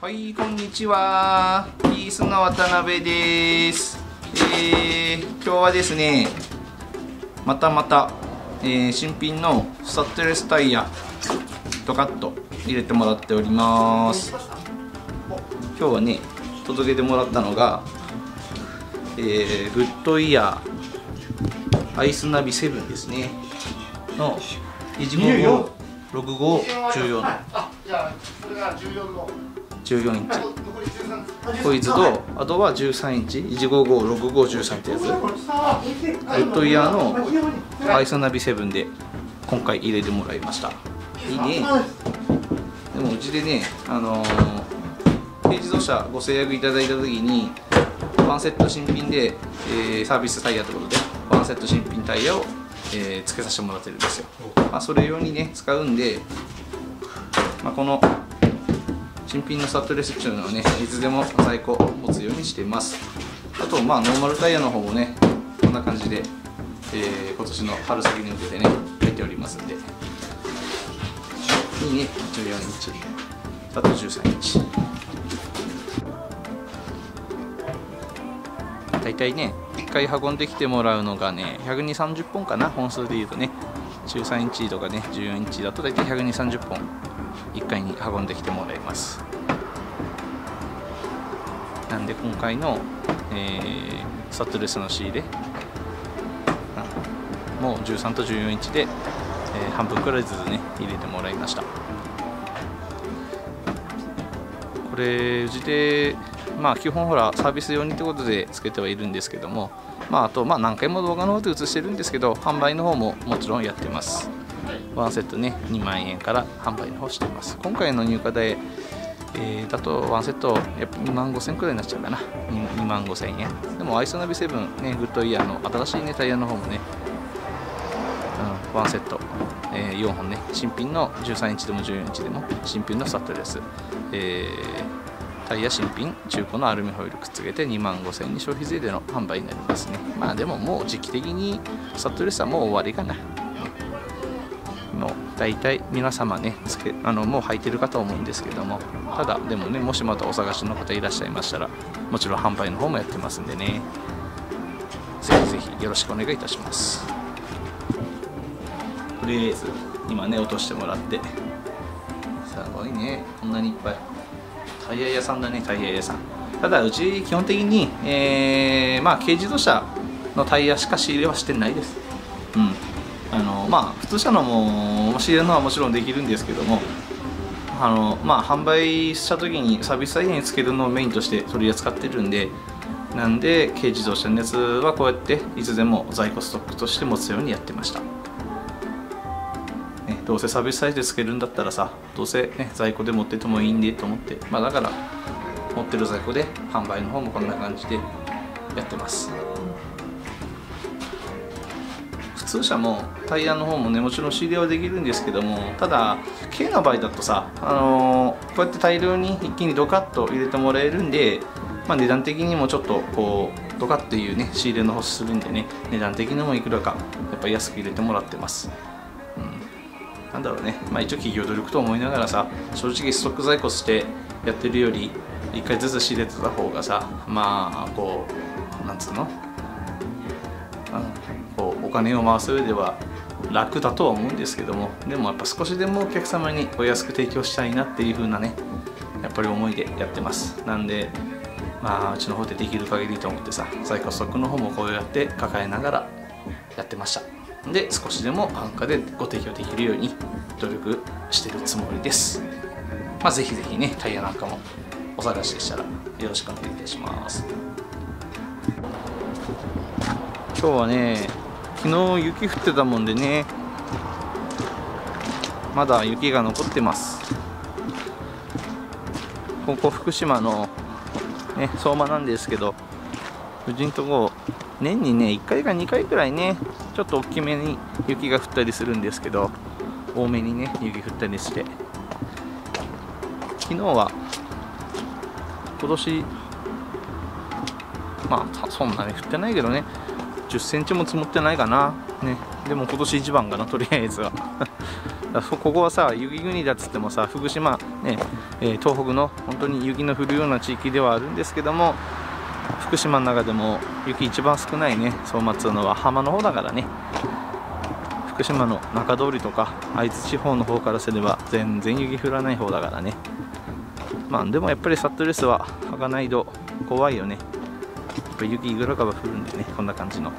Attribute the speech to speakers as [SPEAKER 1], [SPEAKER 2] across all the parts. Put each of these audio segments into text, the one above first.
[SPEAKER 1] はい、こんにちは。ピースの渡辺です。えー、今日はですね、またまた、えー新品のスタッドレスタイヤ、ドカッと入れてもらっております。今日はね、届けてもらったのが、えーグッドイヤーアイスナビ7ですね。の155、65、14。
[SPEAKER 2] あ、じゃあ、それが14の。
[SPEAKER 1] 14インチ。こいつとあとは13インチ1556513ってやつ。
[SPEAKER 2] ウ
[SPEAKER 1] ッドイヤーのアイスナビ7で今回入れてもらいました。いいね。でもうちでねあのー軽自動車ご制約いただいた時にワンセット新品で、えーサービスタイヤってことでワンセット新品タイヤを、えー付けさせてもらってるんですよ、まあ、それ用にね使うんで、まあ、この新品のスタッドレスっていうのはねいつでも在庫持つようにしています。あとまあノーマルタイヤの方もねこんな感じで、えー今年の春先に向けてね入っておりますんで。いいね14インチあと13インチ大体ね1回運んできてもらうのがね12030本かな。本数でいうとね。13インチとかね14インチだと大体12030本1回に運んできてもらいます。なんで今回の、えースタッドレスの仕入れ。もう13と14インチで、えー半分くらいずつね入れてもらいました。これうちでまあ基本ほらサービス用にってことでつけてはいるんですけどもまああとまあ何回も動画の方で映してるんですけど販売の方ももちろんやってます。ワンセットね2万円から販売の方しています。今回の入荷で、えーだとワンセットやっぱ2万5000くらいになっちゃうかな。2, 2万5000円。でもアイスナビ7ねグッドイヤーの新しいねタイヤの方もね、うん、ワンセット、え4本ね新品の13インチでも14インチでも新品のスタッドレス、えータイヤ新品中古のアルミホイルくっつけて2万5000円に消費税での販売になりますね。まあでももう時期的にスタッドレスはもう終わりかな。大体皆様ねつけあのもう履いてるかと思うんですけども。ただでもねもしまたお探しの方いらっしゃいましたらもちろん販売の方もやってますんでね。ぜひぜひよろしくお願いいたします。とりあえず今ね落としてもらって。すごいね。こんなにいっぱい。タイヤ屋さんだねタイヤ屋さん。ただうち基本的に、えーまあ軽自動車のタイヤしか仕入れはしてないです。うん。あのまあ普通車のも仕入れるのはもちろんできるんですけどもあのまあ販売した時にサービスタイヤにつけるのをメインとして取り扱ってるんでなんで軽自動車のやつはこうやっていつでも在庫ストックとして持つようにやってました。ね、どうせサービスサイズでつけるんだったらさどうせ、ね、在庫で持っててもいいんでと思ってまあだから持ってる在庫で販売の方もこんな感じでやってます。通車もタイヤの方もねもちろん仕入れはできるんですけどもただ軽の場合だとさ、あのーこうやって大量に一気にドカッと入れてもらえるんで、まあ、値段的にもちょっとこうドカッていうね仕入れの方するんでね値段的にもいくらかやっぱ安く入れてもらってます。なんだろうね、まあ、一応企業努力と思いながらさ正直ストック在庫してやってるより1回ずつ仕入れてた方がさまあこうなんつうの？お金を回す上では楽だとは思うんですけどもでもやっぱ少しでもお客様にお安く提供したいなっていう風なねやっぱり思いでやってます。なんでまあうちの方でできる限りと思ってさ在庫ストックの方もこうやって抱えながらやってました。で少しでも安価でご提供できるように努力してるつもりです。まあぜひぜひねタイヤなんかもお探しでしたらよろしくお願いいたします。今日はね昨日雪降ってたもんでね。まだ雪が残ってます。ここ福島のね相馬なんですけどうちんとこ年にね1回か2回くらいねちょっと大きめに雪が降ったりするんですけど多めにね雪降ったりして。昨日は今年まあそんなに降ってないけどね。10センチも積もってないかな。ね。でも今年一番かなとりあえずは。ここはさ雪国だっつってもさ福島ね、えー東北の本当に雪の降るような地域ではあるんですけども福島の中でも雪一番少ないね相馬っうのは。浜の方だからね。福島の中通りとか会津地方の方からすれば全然雪降らない方だからね。まあでもやっぱりサットレスは履かないと怖いよね。っぱ雪いくらかは降るんでねこんな感じの。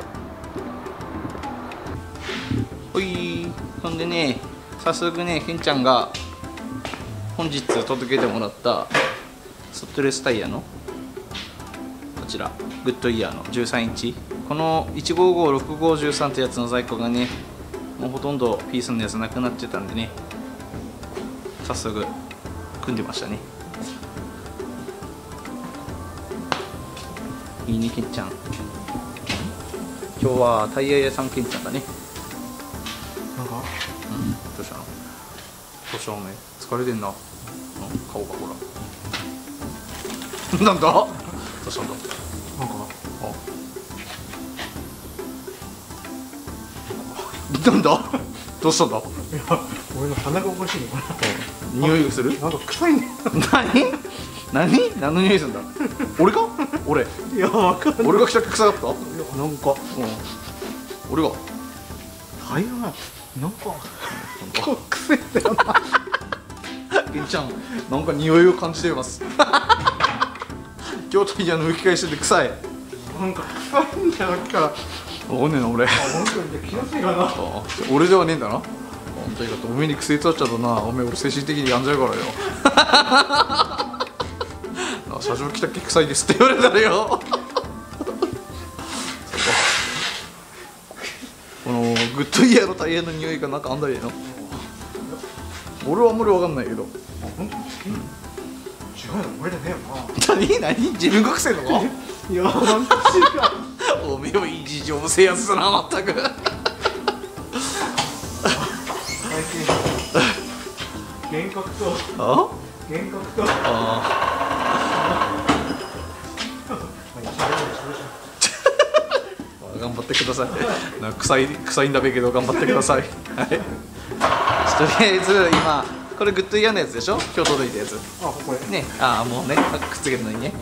[SPEAKER 1] ほいほんでね早速ねケンちゃんが本日届けてもらったサットレスタイヤのこちらグッドイヤーの13インチ。この1556513ってやつの在庫がねもうほとんどピースのやつなくなってたんでね早速組んでましたね。いいねけんちゃん。今日はタイヤ屋さんけんちゃんだね。
[SPEAKER 2] なんか？
[SPEAKER 1] うん。どうしたの？どうしたおめえ疲れてんな、うん、顔がほら。なんだ？どうしたんだ？
[SPEAKER 2] なんか？
[SPEAKER 1] あ。なんだ？どうしたんだ？
[SPEAKER 2] いや俺の鼻がおかしいのか
[SPEAKER 1] 匂いがする？
[SPEAKER 2] ななんか臭いね。
[SPEAKER 1] 何？何？何の匂いするんだ？俺か？俺。
[SPEAKER 2] いやわかんない。
[SPEAKER 1] 俺が臭かった？うん
[SPEAKER 2] いやなんか。
[SPEAKER 1] 俺が？
[SPEAKER 2] タイヤがなんか。今日臭いんだよな
[SPEAKER 1] けんちゃんなんか匂いを感じています。今日タイヤの吹き返してて臭い。
[SPEAKER 2] なんか臭いんだよだから。
[SPEAKER 1] おねえな俺。
[SPEAKER 2] あ本当に気のせいかな。
[SPEAKER 1] あ俺ではねえんだな。本当にかとおめえに癖つっちゃうとな。おめえ俺精神的に病んじゃうからよ。な社長来たっけ臭いですって言われたらよ。このグッドイヤーのタイヤの匂いがなんかあんだりの俺はあんまり分かんないけど。
[SPEAKER 2] 本当に違うよ。俺じゃねえよな。
[SPEAKER 1] 何？何？自分が臭いのか
[SPEAKER 2] いや
[SPEAKER 1] おめえもいい事情もせえやつだなまったく
[SPEAKER 2] 幻覚と。
[SPEAKER 1] あ？
[SPEAKER 2] 幻覚と。
[SPEAKER 1] あ頑張ってください。な臭い臭いんだべけど頑張ってください。はい。とりあえず今これグッドイヤーのやつでしょ？今日届いたやつ。
[SPEAKER 2] あこれ
[SPEAKER 1] ね、ああもうねくっつけるのにね。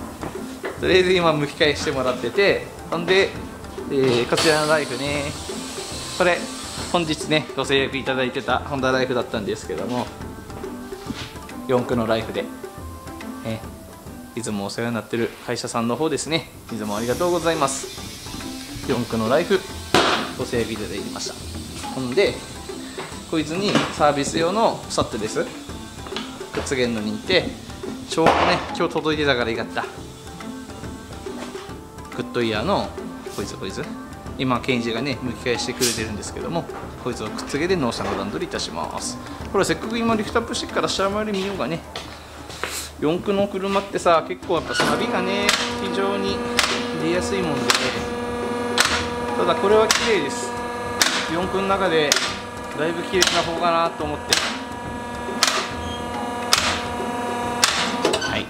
[SPEAKER 1] とりあえず今剥き返してもらってて、ほんで、えーこちらのライフね。これ本日ねご制約いただいてたホンダライフだったんですけども、四駆のライフで。ねいつもお世話になってる会社さんの方ですねいつもありがとうございます四駆のライフ。ご整備いただきました。ほんでこいつにサービス用のサットです。くっつけるのにいてちょうどね今日届いてたからよかった。グッドイヤーのこいつこいつ。今ケンジがね剥き返してくれてるんですけどもこいつをくっつけて納車の段取りいたします。これせっかく今リフトアップしてから下回り見ようがね。四駆の車ってさ結構やっぱサビがね非常に出やすいもんでね。ただこれは綺麗です。四駆の中でだいぶ綺麗な方かなと思って。はい。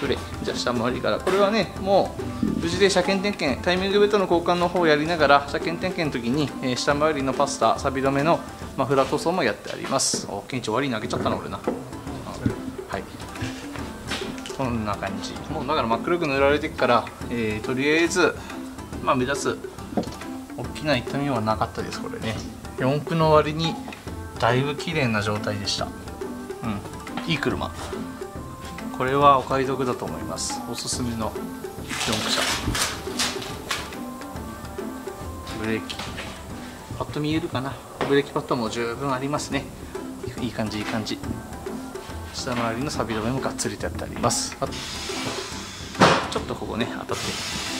[SPEAKER 1] どれじゃあ下回りから。これはねもう無事で車検点検タイミングベッドの交換の方をやりながら車検点検の時に、えー下回りのパスタ錆止めのマフラー塗装もやってあります。おケンチ終わりに投げちゃったな俺な。はい。こんな感じ。もうだから真っ黒く塗られてるから、えーとりあえずまあ目立つ大きな痛みはなかったですこれね。四駆の割にだいぶ綺麗な状態でした。うん。いい車。これはお買い得だと思います。おすすめの四駆車。ブレーキ。パッと見えるかな。ブレーキパッドも十分ありますね。いい感じいい感じ。下回りの錆止めもがっつりとやってあります。ちょっとここね当たって。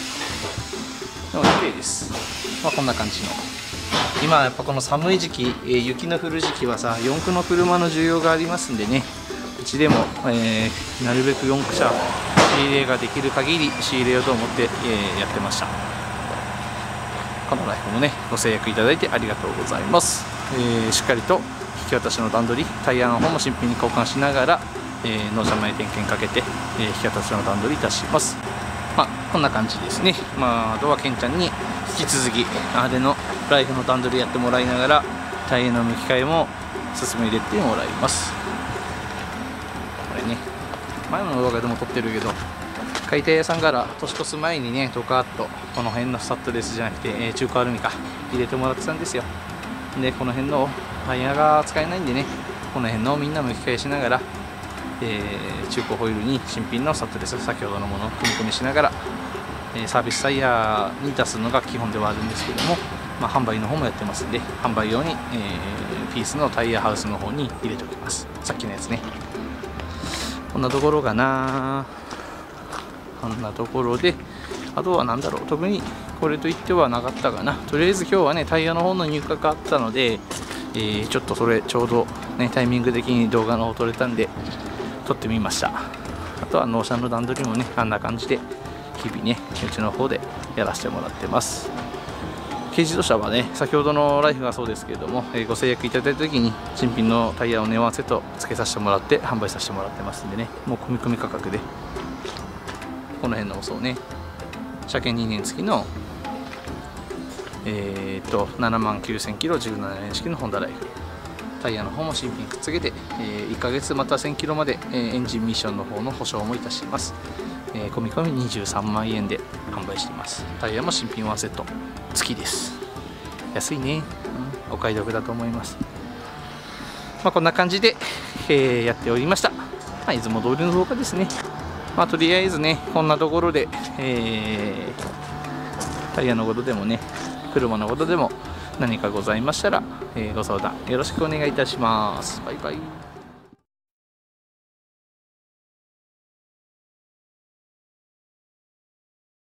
[SPEAKER 1] でも綺麗です。まあこんな感じの。今やっぱこの寒い時期、え雪の降る時期はさ四駆の車の需要がありますんでね。うちでも、えーなるべく四駆車仕入れができる限り仕入れようと思って、えーやってました。このライフもねご制約いただいてありがとうございます、えーしっかりと引き渡しの段取りタイヤの方も新品に交換しながら、えー納車前点検かけて、え引き渡しの段取りいたします。まあこんな感じですね。まああとはケンちゃんに引き続きあれのライフの段取りやってもらいながら、タイヤの向き替えも進め入れてもらいます。これね前の動画でも撮ってるけど解体屋さんから年越す前にねドカッとこの辺のスタッドレスじゃなくて、えー中古アルミか入れてもらってたんですよ。でこの辺のタイヤが使えないんでねこの辺のみんな向き替えしながら、えー中古ホイールに新品のスタッドレス先ほどのものを組み込みしながら、えサービスタイヤに出すのが基本ではあるんですけども、まあ、販売の方もやってますんで販売用に、えーピースのタイヤハウスの方に入れておきます。さっきのやつね。こんなところかな。こんなところであとは何だろう。特にこれといってはなかったかな。とりあえず今日はねタイヤの方の入荷があったので、えーちょっとそれちょうどねタイミング的に動画の方撮れたんで撮ってみました。あとは納車の段取りもねあんな感じで日々ねうちの方でやらせてもらってます。軽自動車はね先ほどのライフがそうですけれども、えーご制約いただいた時に新品のタイヤをネオワンセット付けさせてもらって販売させてもらってますんでねもう込み込み価格でこの辺のもそうね車検2年付きのえー、と7万9000キロ17年式のホンダライフ。タイヤの方も新品くっつけて、えー1ヶ月また1000キロまで、えーエンジンミッションの方の保証もいたします、えー込み込み23万円で販売しています。タイヤも新品1セット付きです。安いね、うんお買い得だと思います。まあこんな感じで、えーやっておりました、まあ、いつも通りの動画ですね。まあとりあえずねこんなところで、えータイヤのことでもね車のことでも何かございましたら、えーご相談よろしくお願いいたします。バイバイ。